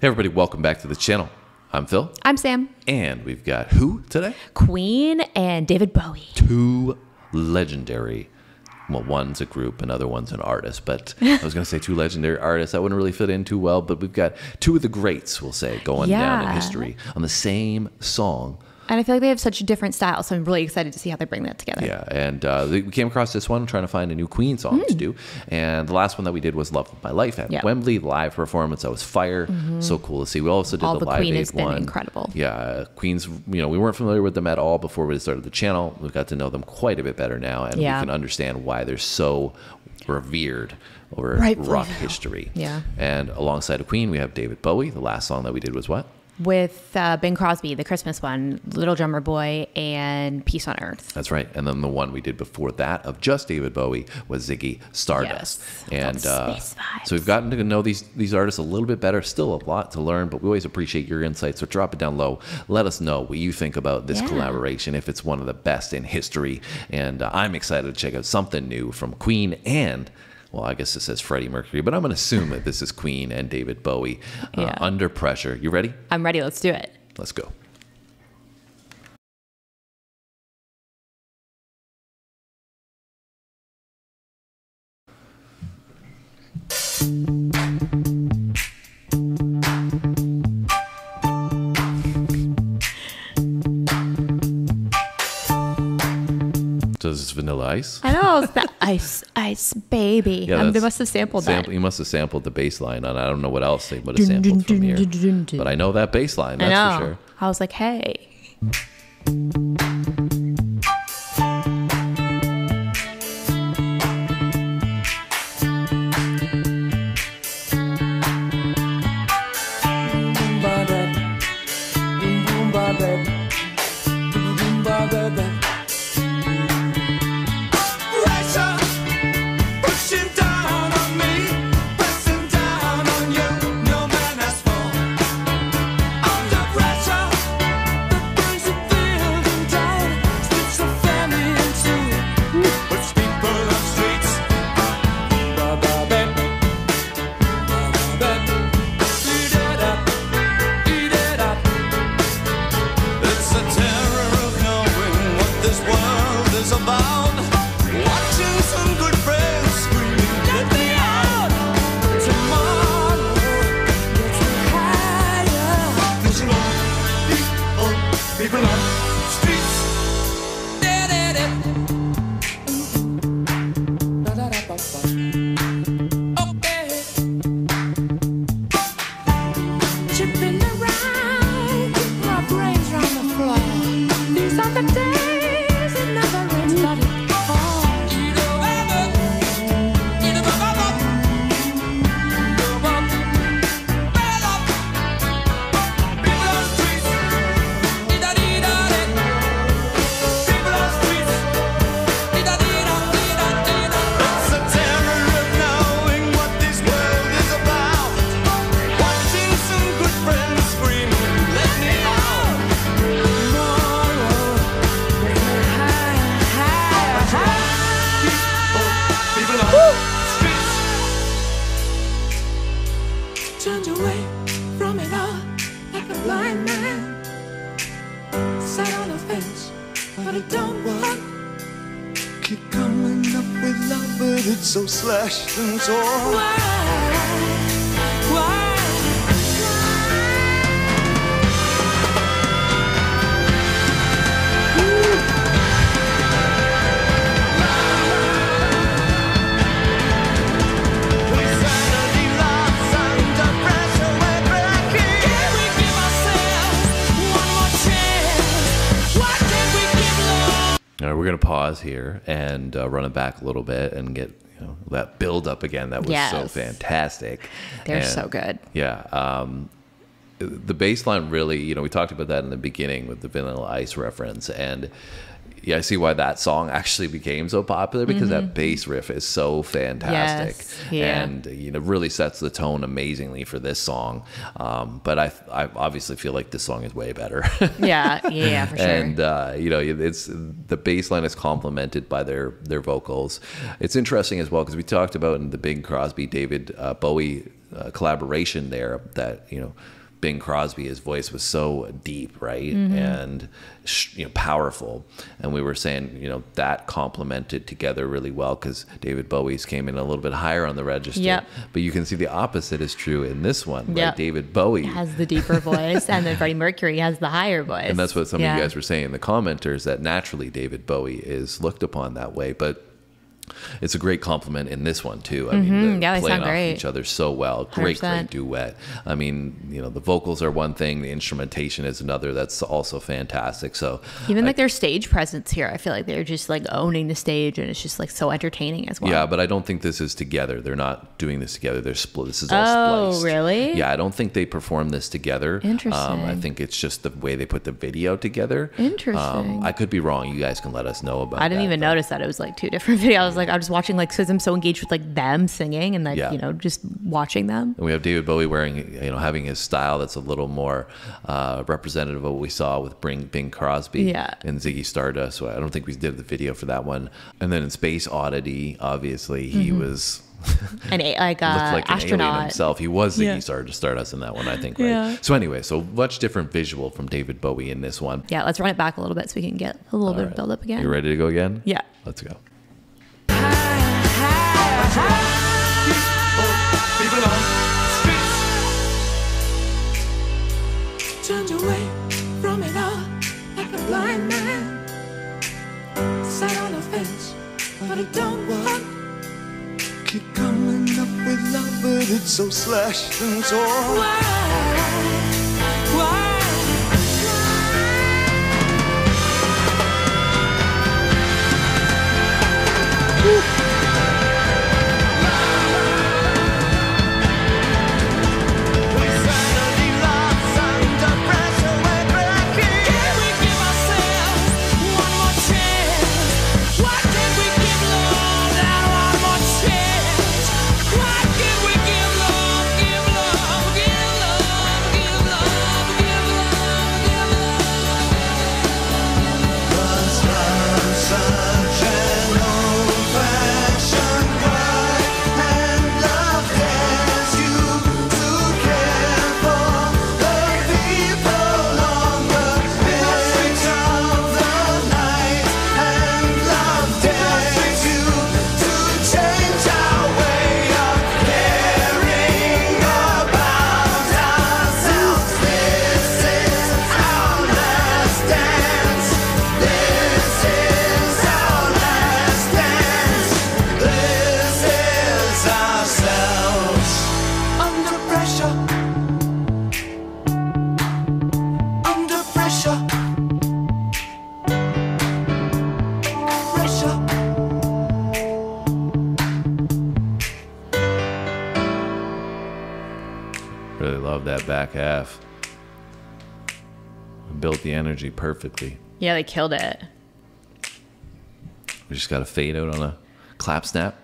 Hey, everybody, welcome back to the channel. I'm Phil, I'm Sam. and we've got who today? Queen and David Bowie. Two legendary. Well, one's a group, another one's an artist. But I was going to say two legendary artists. That wouldn't really fit in too well. But we've got two of the greats, we'll say, going down in history on the same song. And I feel like they have such a different styles, so I'm really excited to see how they bring that together. Yeah, and uh, we came across this one trying to find a new Queen song to do, and the last one that we did was "Love of My Life" at. Yeah. Wembley live performance. That was fire, so cool to see. We also did All the, the Live Queen Aid has been one. incredible. Yeah, Queen's. You know, we weren't familiar with them at all before we started the channel. We've got to know them quite a bit better now, and Yeah. we can understand why they're so revered over Rightfully rock so. history. Yeah. and alongside of Queen, we have David Bowie. The last song that we did was what? With uh, Bing Crosby, the Christmas one, Little Drummer Boy, and Peace on Earth. That's right. And then the one we did before that of just David Bowie was Ziggy Stardust. Yes. And uh, so we've gotten to know these these artists a little bit better. Still a lot to learn, but we always appreciate your insights. So drop it down low. Let us know what you think about this Yeah. collaboration. If it's one of the best in history, and uh, I'm excited to check out something new from Queen and. Well, I guess it says Freddie Mercury, but I'm going to assume that this is Queen and David Bowie uh, Yeah. under pressure. You ready? I'm ready. Let's do it. Let's go. Vanilla Ice. I know. It's that ice, ice, baby. Yeah, um, they must have sampled Sample, that. you must have sampled the bass line, and I don't know what else they would have sampled from here. But I know that bass line, I that's know. for sure. I was like, hey. Slashed and. Why? Why? All right, we're going to pause here and uh, run it back a little bit and get you know, that build up again. That was so fantastic. They're And, so good. Yeah. Um, the baseline really, you know, we talked about that in the beginning with the Vanilla Ice reference. And yeah, I see why that song actually became so popular because that bass riff is so fantastic, Mm-hmm. Yes, yeah. and you know really sets the tone amazingly for this song. Um, but I, I obviously feel like this song is way better. Yeah, yeah, for sure. and uh, you know it's the bass line is complemented by their their vocals. It's interesting as well because we talked about in the Bing Crosby David uh, Bowie uh, collaboration there that you know Bing Crosby, his voice was so deep, right, mm-hmm. and you know powerful, and we were saying you know that complemented together really well because David Bowie's came in a little bit higher on the register, Yep. but you can see the opposite is true in this one. Right? David Bowie has the deeper voice, and then Freddie Mercury has the higher voice. and that's what some Yeah. of you guys were saying in the commenters that naturally David Bowie is looked upon that way, but it's a great compliment in this one too. I mean, Mhm. they're Yeah, they playing sound off great. each other so well. Great, 100%. great duet. I mean, you know, the vocals are one thing, the instrumentation is another. That's also fantastic. So Even I- like their stage presence here, I feel like they're just like owning the stage, and it's just like so entertaining as well. Yeah, but I don't think this is together. They're not doing this together. They're split. This is all Oh, spliced. really? Yeah, I don't think they perform this together. Um, I think it's just the way they put the video together. Interesting. Um, I could be wrong. You guys can let us know about. I didn't that, even notice that it was like two different videos. I was like, I was watching like because I'm so engaged with like them singing and like Yeah. you know just watching them. And we have David Bowie wearing, you know, having his style that's a little more uh, representative of what we saw with Bring Bing Crosby Yeah. and Ziggy Stardust. So I don't think we did the video for that one. And then in Space Oddity, obviously, he was And a, like uh, looked like an alien astronaut. himself. He was Ziggy Yeah. Stardust, Stardust in that one, I think, right? Yeah. So anyway, so much different visual from David Bowie in this one. Yeah, let's run it back a little bit so we can get a little bit All of right. build up again. You ready to go again? Yeah. Let's go. Turned away from it all like a blind man. Sat on a fence, but it don't. Keep coming up with love, but it's so slashed and torn. Why? Back half. Built the energy perfectly. Yeah, they killed it. We just got a fade out on a clap snap.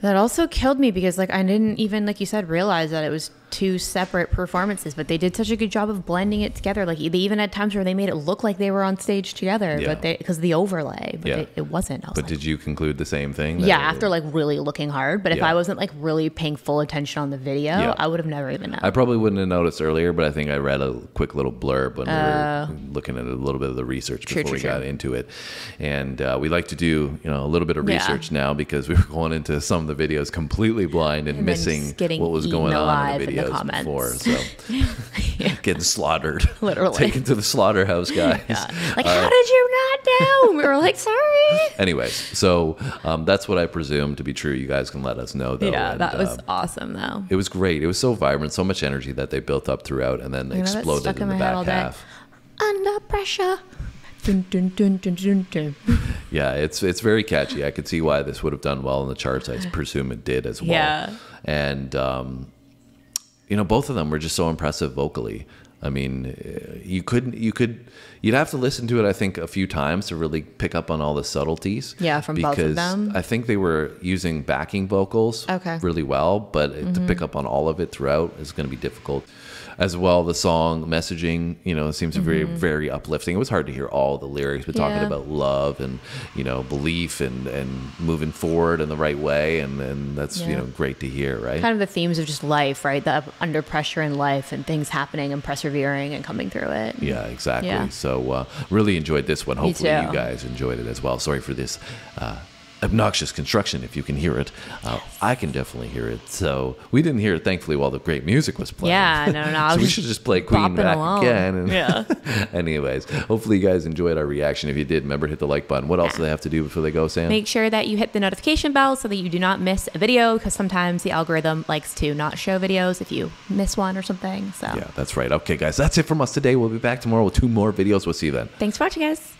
That also killed me because like I didn't even like you said realize that it was two separate performances, but they did such a good job of blending it together. Like they even had times where they made it look like they were on stage together, Yeah. but they because the overlay, but Yeah. it, it wasn't. Was But like, did you conclude the same thing? yeah, after like really looking hard. But if I wasn't like really paying full attention on the video, Yeah. I would have never even known. I probably wouldn't have noticed earlier, but I think I read a quick little blurb when we were looking at a little bit of the research Oh. True, before true, we got true. into it. And uh, we like to do, you know, a little bit of Yeah. research now because we were going into some of the videos completely blind and, And missing what was going on in the the the comments. before. So getting slaughtered, Literally. taken to the slaughterhouse, guys. Yeah. Like, how did you not know? We were like, sorry. Anyways, so um, that's what I presume to be true. You guys can let us know though. yeah, and, that was uh, awesome though. it was great. It was so vibrant, so much energy that they built up throughout, and then know, exploded in in the back half. Under pressure. Dun, dun, dun. Yeah, it's it's very catchy. I could see why this would have done well in the charts. I presume it did as well. Yeah. And um, you know, both of them were just so impressive vocally. I mean, you couldn't, you could, you'd have to listen to it, I think, a few times to really pick up on all the subtleties. Yeah, from both of because them. I think they were using backing vocals Okay. really well, but to mm-hmm. pick up on all of it throughout is going to be difficult. As well, the song messaging, you know, seems very, mm-hmm. very uplifting. It was hard to hear all the lyrics, but talking Yeah. about love and you know belief and and moving forward in the right way, and and that's you know great to hear, right? Kind of the themes of just life, right? The under pressure in life and things happening and persevering and coming through it. Yeah, exactly. Yeah. So uh, really enjoyed this one. Hopefully you guys enjoyed it as well. Sorry for this uh, obnoxious construction. If you can hear it, uh, I can definitely hear it. So we didn't hear it, thankfully, while the great music was playing. Yeah, no, no, so we should just play Queen back along. again. And Yeah. anyways, hopefully you guys enjoyed our reaction. If you did, remember to hit the like button. What else do they have to do before they go, Sam? Make sure that you hit the notification bell so that you do not miss a video because sometimes the algorithm likes to not show videos if you miss one or something. So yeah, that's right. Okay, guys, that's it from us today. We'll be back tomorrow with two more videos. We'll see you then. thanks for watching, guys.